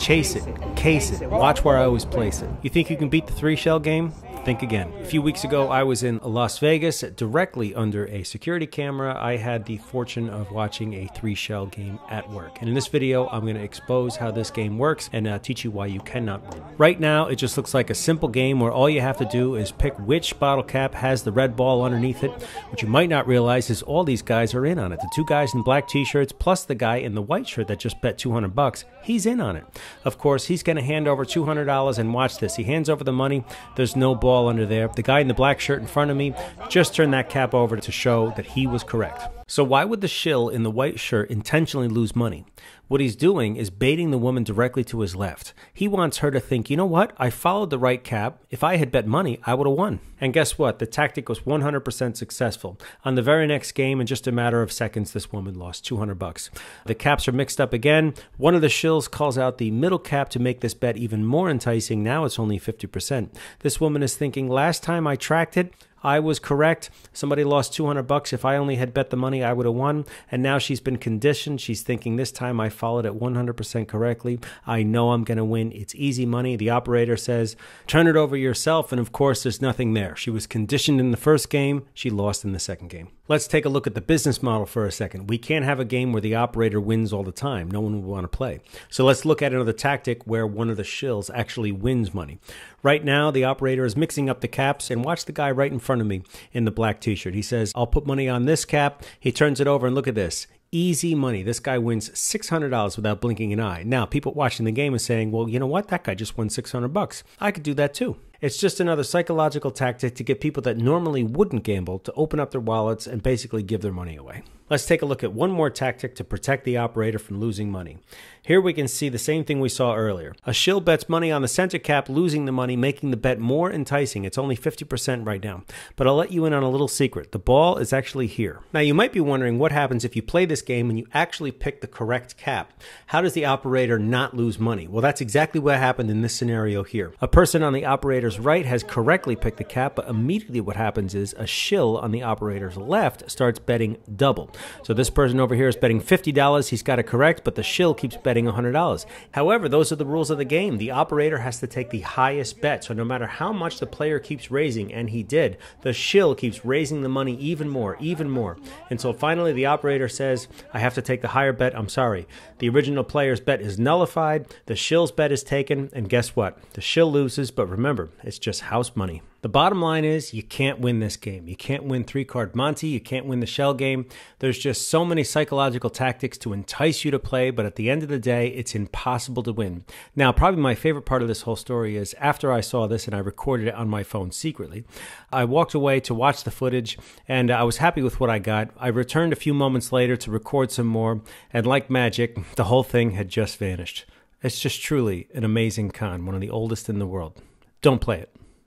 Chase it, case it, watch where I always place it. You think you can beat the three shell game? Think again. A few weeks ago, I was in Las Vegas directly under a security camera. I had the fortune of watching a three shell game at work. And in this video, I'm going to expose how this game works and uh, teach you why you cannot win. Right now, it just looks like a simple game where all you have to do is pick which bottle cap has the red ball underneath it. What you might not realize is all these guys are in on it. The two guys in black t shirts, plus the guy in the white shirt that just bet 200 bucks, he's in on it. Of course, he's going to hand over $200 and watch this. He hands over the money. There's no ball ball under there. The guy in the black shirt in front of me just turned that cap over to show that he was correct. So, why would the shill in the white shirt intentionally lose money? What he's doing is baiting the woman directly to his left. He wants her to think, you know what? I followed the right cap. If I had bet money, I would have won. And guess what? The tactic was 100% successful. On the very next game, in just a matter of seconds, this woman lost 200 bucks. The caps are mixed up again. One of the shills calls out the middle cap to make this bet even more enticing. Now it's only 50%. This woman is thinking, last time I tracked it, I was correct. Somebody lost 200 bucks. If I only had bet the money, I would have won. And now she's been conditioned. She's thinking this time I followed it 100% correctly. I know I'm going to win. It's easy money. The operator says, turn it over yourself. And of course, there's nothing there. She was conditioned in the first game. She lost in the second game. Let's take a look at the business model for a second. We can't have a game where the operator wins all the time. No one would want to play. So let's look at another tactic where one of the shills actually wins money. Right now, the operator is mixing up the caps and watch the guy right in front of me in the black t shirt. He says, I'll put money on this cap. He turns it over and look at this easy money. This guy wins $600 without blinking an eye. Now, people watching the game are saying, well, you know what? That guy just won 600 bucks. I could do that too. It's just another psychological tactic to get people that normally wouldn't gamble to open up their wallets and basically give their money away. Let's take a look at one more tactic to protect the operator from losing money. Here we can see the same thing we saw earlier. A shill bets money on the center cap, losing the money, making the bet more enticing. It's only 50% right now. But I'll let you in on a little secret. The ball is actually here. Now, you might be wondering what happens if you play this game and you actually pick the correct cap. How does the operator not lose money? Well, that's exactly what happened in this scenario here. A person on the operator's right has correctly picked the cap, but immediately what happens is a shill on the operator's left starts betting double. So this person over here is betting $50. He's got it correct, but the shill keeps betting $100. However, those are the rules of the game. The operator has to take the highest bet. So no matter how much the player keeps raising, and he did, the shill keeps raising the money even more, even more. Until finally the operator says, I have to take the higher bet. I'm sorry. The original player's bet is nullified. The shill's bet is taken. And guess what? The shill loses, but remember, it's just house money. The bottom line is you can't win this game. You can't win three card Monte. You can't win the shell game. There's just so many psychological tactics to entice you to play, but at the end of the day, it's impossible to win. Now, probably my favorite part of this whole story is after I saw this and I recorded it on my phone secretly, I walked away to watch the footage and I was happy with what I got. I returned a few moments later to record some more, and like magic, the whole thing had just vanished. It's just truly an amazing con, one of the oldest in the world. Don't play it.